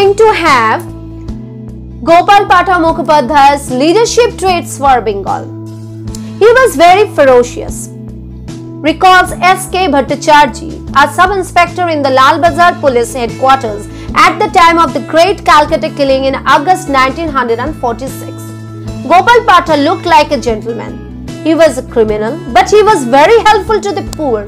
going to have Gopal Patha Mukhopadhyay's leadership traits for Bengal. He was very ferocious. Recalls S.K. Bhattacharjee, a sub-inspector in the Lal Bazar police headquarters at the time of the great Calcutta killing in August 1946. Gopal Patha looked like a gentleman. He was a criminal, but he was very helpful to the poor.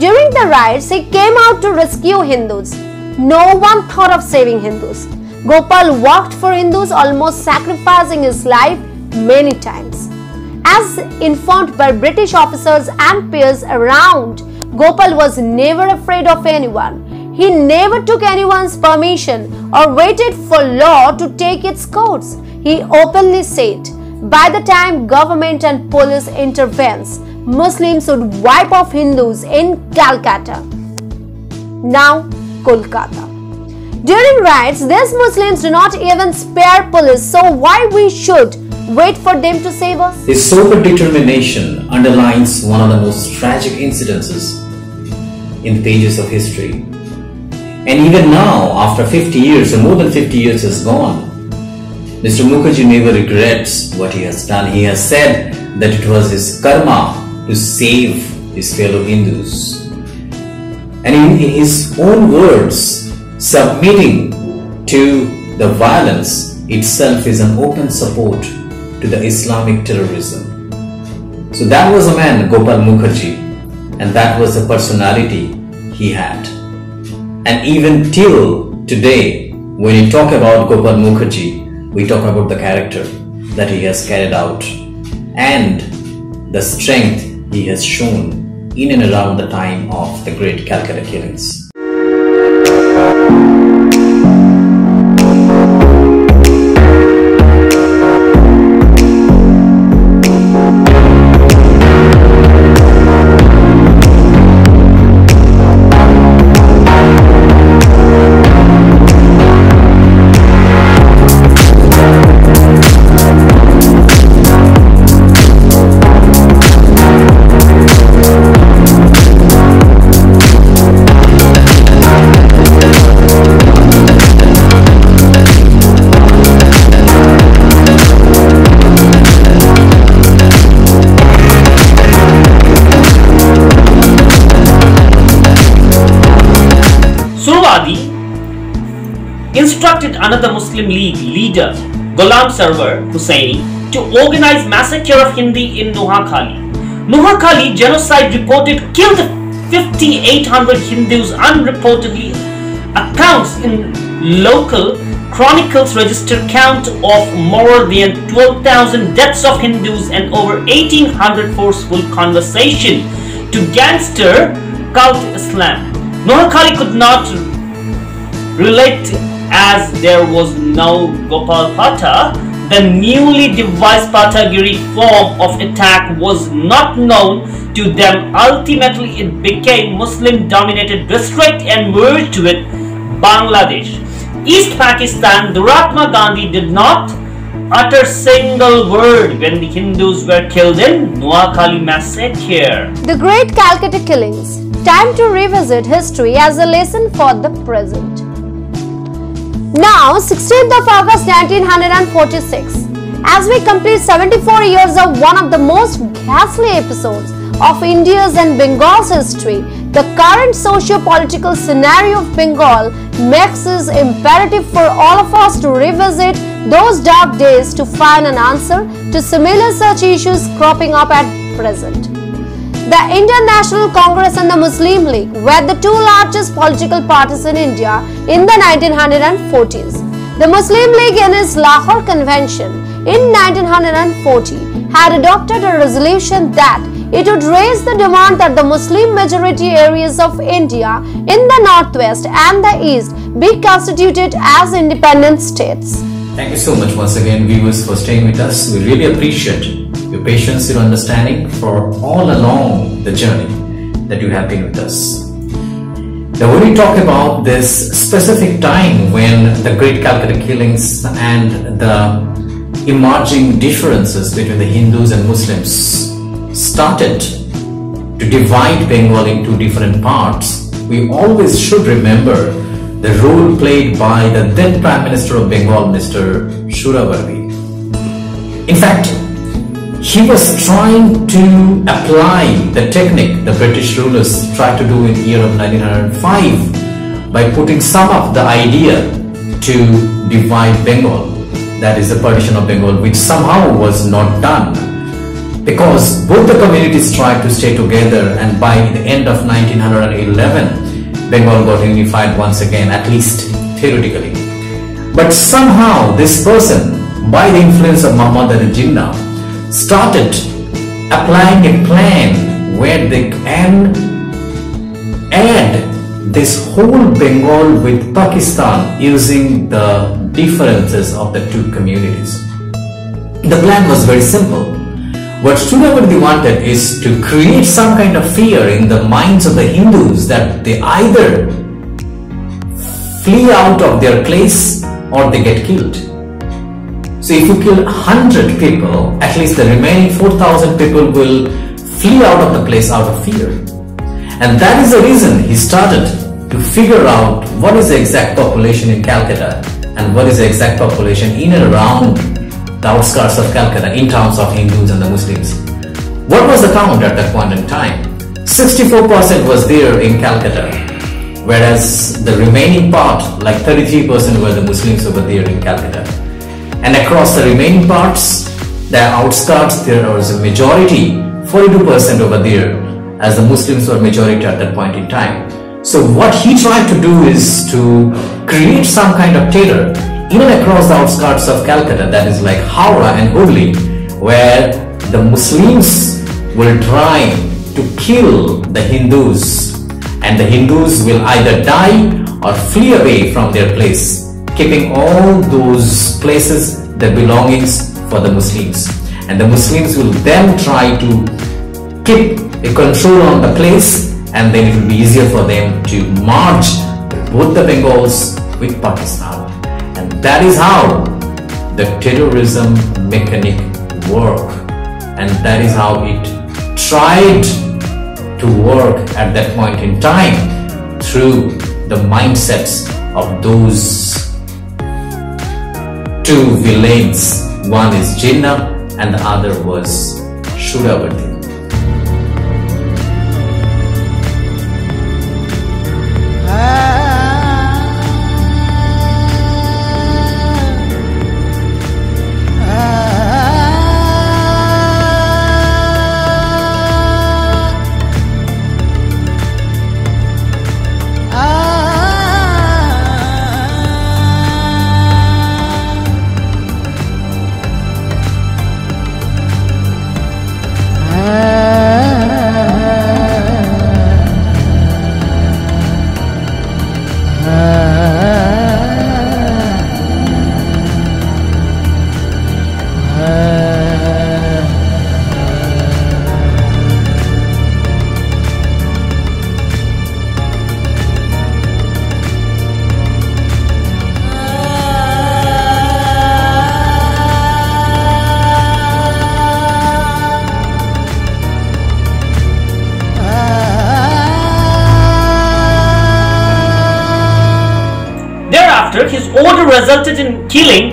During the riots, he came out to rescue Hindus. No one thought of saving Hindus. Gopal worked for Hindus, almost sacrificing his life many times. As informed by British officers and peers around, Gopal was never afraid of anyone. He never took anyone's permission or waited for law to take its course. He openly said, by the time government and police intervenes, Muslims would wipe off Hindus in Calcutta. Now, Kolkata. During riots, these Muslims do not even spare police, so why we should wait for them to save us? His sober determination underlines one of the most tragic incidences in the pages of history. And even now, after 50 years, or more than 50 years has gone, Mr. Mukherjee never regrets what he has done. He has said that it was his karma to save his fellow Hindus. And in his own words, submitting to the violence itself is an open support to the Islamic terrorism. So that was a man, Gopal Mukherjee, and that was the personality he had. And even till today, when you talk about Gopal Mukherjee, we talk about the character that he has carried out and the strength he has shown in and around the time of the great Calcutta killings. Instructed another Muslim League leader, Ghulam Sarwar Hussaini, to organize massacre of Hindi in Noakhali. Noakhali genocide reported killed 5,800 Hindus unreportedly. Accounts in local chronicles register count of more than 12,000 deaths of Hindus and over 1,800 forceful conversion to gangster cult Islam. Noakhali could not relate as there was no Gopal Patha. The newly devised Patagiri form of attack was not known to them. Ultimately, it became Muslim-dominated district and merged with Bangladesh. East Pakistan, Mahatma Gandhi did not utter single word when the Hindus were killed in Noakhali massacre. The Great Calcutta Killings. Time to revisit history as a lesson for the present. Now, 16th of August 1946, as we complete 74 years of one of the most ghastly episodes of India's and Bengal's history, the current socio-political scenario of Bengal makes it imperative for all of us to revisit those dark days to find an answer to similar such issues cropping up at present. The Indian National Congress and the Muslim League were the two largest political parties in India in the 1940s. The Muslim League in its Lahore Convention in 1940 had adopted a resolution that it would raise the demand that the Muslim majority areas of India in the northwest and the east be constituted as independent states. Thank you so much once again, viewers, for staying with us. We really appreciate your patience, your understanding for all along the journey that you have been with us. Now, when we talk about this specific time when the great Calcutta killings and the emerging differences between the Hindus and Muslims started to divide Bengal into different parts, we always should remember the role played by the then Prime Minister of Bengal, Mr. Suhrawardy. In fact, he was trying to apply the technique the British rulers tried to do in the year of 1905 by putting some of the idea to divide Bengal, that is the partition of Bengal, which somehow was not done. Because both the communities tried to stay together and by the end of 1911 Bengal got unified once again at least theoretically. But somehow this person by the influence of Muhammad Ali Jinnah started applying a plan where they can add this whole Bengal with Pakistan using the differences of the two communities. The plan was very simple. What Suhrawardy wanted is to create some kind of fear in the minds of the Hindus that they either flee out of their place or they get killed. So if you kill 100 people, at least the remaining 4,000 people will flee out of the place out of fear. And that is the reason he started to figure out what is the exact population in Calcutta and what is the exact population in and around the outskirts of Calcutta in terms of Hindus and the Muslims. What was the count at that point in time? 64% was there in Calcutta, whereas the remaining part, like 33% were the Muslims over there in Calcutta. And across the remaining parts, the outskirts, there was a majority, 42% over there, as the Muslims were majority at that point in time. So what he tried to do is to create some kind of terror even across the outskirts of Calcutta, that is like Howrah and Hooghly, where the Muslims will try to kill the Hindus, and the Hindus will either die or flee away from their place, keeping all those places, the belongings for the Muslims. And the Muslims will then try to keep a control on the place and then it will be easier for them to merge both the Bengals with Pakistan. And that is how the terrorism mechanic work. And that is how it tried to work at that point in time through the mindsets of those two villains. One is Jinnah and the other was Suhrawardy. Resulted in killing,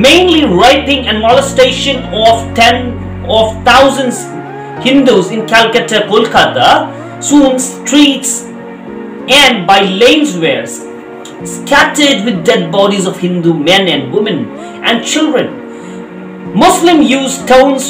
mainly raping and molestation of ten of thousands Hindus in Calcutta, Kolkata, soon streets and by lanes were scattered with dead bodies of Hindu men and women and children. Muslim used stones,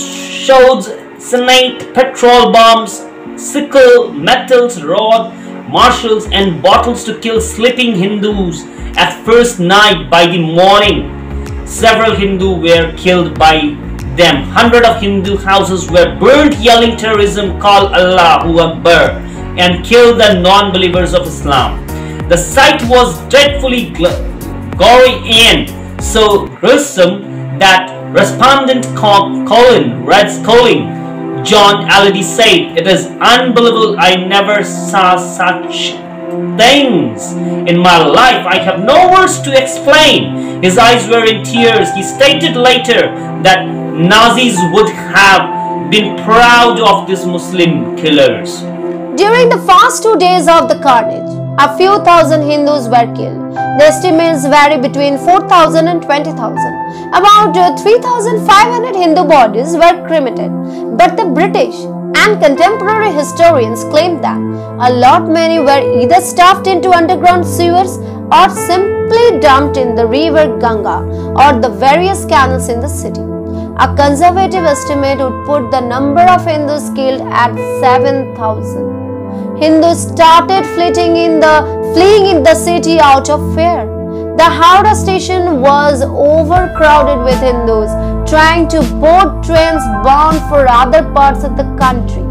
swords, cyanide, petrol bombs, sickle, metals, rod, marshals and bottles to kill sleeping Hindus at first night by the morning. Several Hindu were killed by them. Hundred of Hindu houses were burnt, yelling terrorism call Allahu Akbar and killed the non-believers of Islam. The sight was dreadfully gory and so gruesome that respondent Colin Reds Colin John Aledy said, It is unbelievable I never saw such things in my life. I have no words to explain. His eyes were in tears. He stated later that Nazis would have been proud of these Muslim killers. During the first two days of the carnage, a few thousand Hindus were killed. The estimates vary between 4,000 and 20,000. About uh, 3,500 Hindu bodies were cremated. But the British and contemporary historians claim that a lot many were either stuffed into underground sewers or simply dumped in the river Ganga or the various canals in the city. A conservative estimate would put the number of Hindus killed at 7,000. Hindus started fleeing in the fleeing in the city out of fear. The Howrah station was overcrowded with Hindus trying to board trains bound for other parts of the country.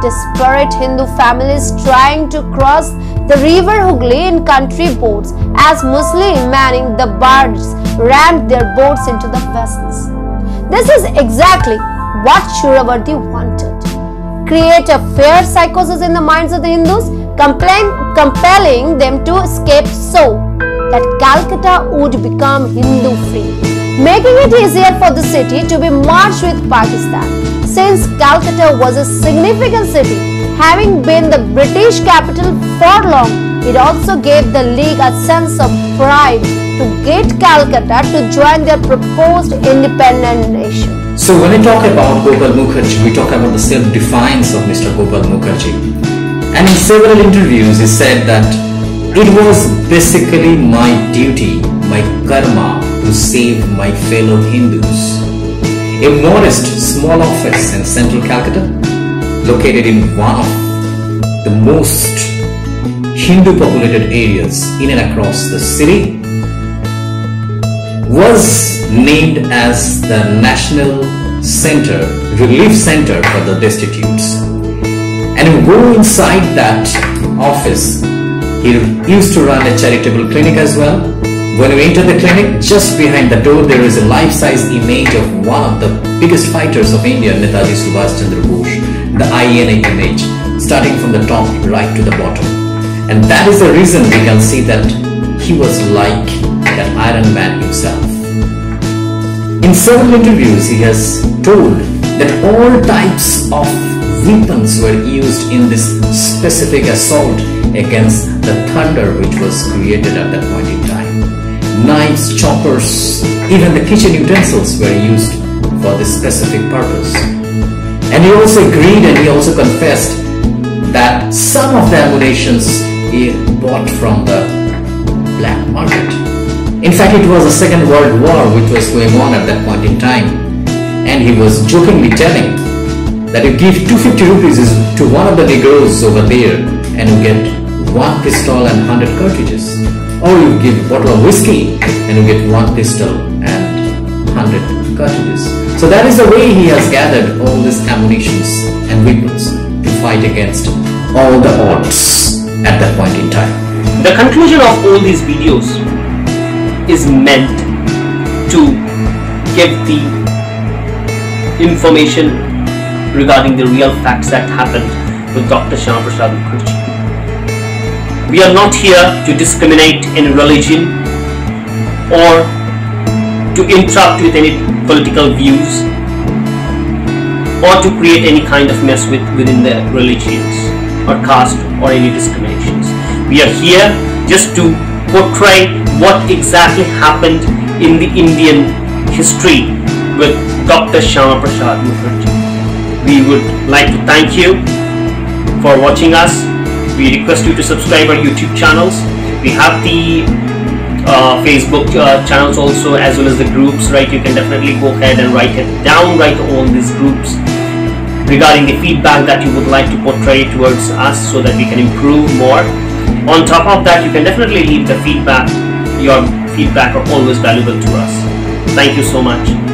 Desperate Hindu families trying to cross the river Hooghly in country boats as Muslim manning the barges rammed their boats into the vessels. This is exactly what Suhrawardy wanted create a fear psychosis in the minds of the Hindus, compelling them to escape so that Calcutta would become Hindu free, making it easier for the city to be merged with Pakistan. Since Calcutta was a significant city, having been the British capital for long, it also gave the League a sense of pride to get Calcutta to join their proposed independent nation. So when we talk about Gopal Mukherjee, we talk about the self-defiance of Mr. Gopal Mukherjee. And in several interviews, he said that it was basically my duty, my karma, to save my fellow Hindus. A modest, small office in central Calcutta, located in one of the most Hindu populated areas in and across the city, was named as the National Center, Relief Center for the Destitutes. And go inside that office, he used to run a charitable clinic as well. When you enter the clinic, just behind the door there is a life-size image of one of the biggest fighters of India, Netaji Subhash Chandra Bose, the INA image, starting from the top right to the bottom. And that is the reason we can see that he was like that Iron Man himself. In several interviews, he has told that all types of weapons were used in this specific assault against the thunder which was created at that point in time. Knives, choppers, even the kitchen utensils were used for this specific purpose. And he also agreed and he also confessed that some of the ammunitions he bought from the black market. In fact, it was the Second World War which was going on at that point in time. And he was jokingly telling that you give 250 rupees to one of the Negroes over there and you get one pistol and 100 cartridges. Or you give a bottle of whiskey and you get one pistol and 100 cartridges. So that is the way he has gathered all these ammunitions and weapons to fight against all the odds at that point in time. The conclusion of all these videos is meant to give the information regarding the real facts that happened with Dr. Shyama Prasad Mukherjee. We are not here to discriminate in religion or to interrupt with any political views or to create any kind of mess with, within the religions or caste or any discriminations. We are here just to portray what exactly happened in the Indian history with Dr. Shyama Prasad Mukherjee. We would like to thank you for watching us. We request you to subscribe our YouTube channels. We have the uh, Facebook uh, channels also as well as the groups, right? You can definitely go ahead and write it down, write all these groups regarding the feedback that you would like to portray towards us so that we can improve more on top of that, you can definitely leave the feedback. Your feedback are always valuable to us. Thank you so much.